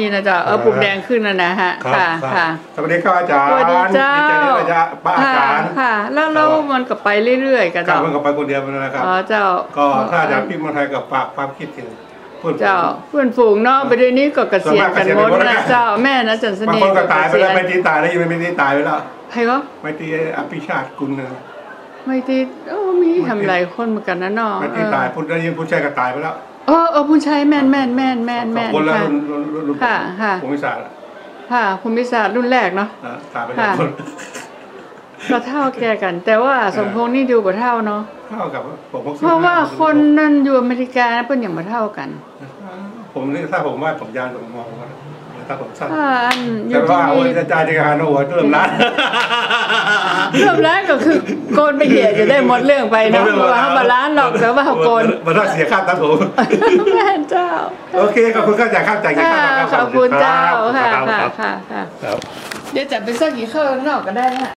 นี่นะจ๊ะเออปลูกแดงขึ้นแล้วนะฮะครับค่ะครับค่ะสวัสดีครับอาจารย์สวัสดีเจ้าดีใจที่อาจารย์ป้าอาค่ะจารย์ค่ะ แล้วแล้วมันก็ไปเรื่อยๆกันกลับเจ้ามันก็ไปคนเดียวมันนะครับอ๋อเจ้าก็ถ้าอาจารย์พี่เมืองไทยกับฝากความคิดถึงเพื่อนเจ้าเพื่อนฝูงเนาะไปเดี๋ยวนี้ก็เกษียณกันหมดส่วนมากเกษียณหมดแล้นะวเจ้าแม่นะจันสบางนีคนก็ตายไปแล้วเกษีไม่ตีตายแล้วยังไม่ตีตายไปแล้วใครก็ไม่ตีอภิชาติกุลนะไม่ตีโอ้มีทำหลายคนเหมือนกันนะเนาะไม่ตีตายพูดได้ยินพูดใช่ก็ตายไปแล้ว เออเออคุณชัยแม่นแม่นแม่นแม่นสอแม่งนคนแล้วค่ะรุ่นรุ่นรุ่นรุ่นค่ะค่ะผมวิสาละค่ะภูมิศาสตร์รุ่นแรกเนาะนะตายไปแล้วค่ะคนก็เท่าแกกัน แต่ว่าสมพงษ์นี่ดูกว่าเท่าเนาะเท่ากับผมเพราะว่าคนนั่นอยู่อเมริกาเป็นอย่างมาเท่ากัน ผมนี่ถ้าผมว่าผมยานผมมองว่าถ้าผมสั้นถ้าอันอแต่ยู่ว่าที่โอ้ยนี่อาจารย์จะหาโน้ตเริ่มร้าน เรื่องแรกก็คือโกนไปเหี่ยจะได้หมดเรื่องไปเนาะเพราะว่าเขาบาลานซ์หรอกแต่ว่าเขาโกนมันต้องเสียค่าตัดผมแม่เจ้า โอเคขอบคุณข้าจ่ายข้าวจ่ายค่ะข้าวขอบคุณเจ้าค่ะรับค่ะรับค่ะค่ะครับเดี๋ยวจะไปสักกี่ข้าวข้างนอกก็ได้นะ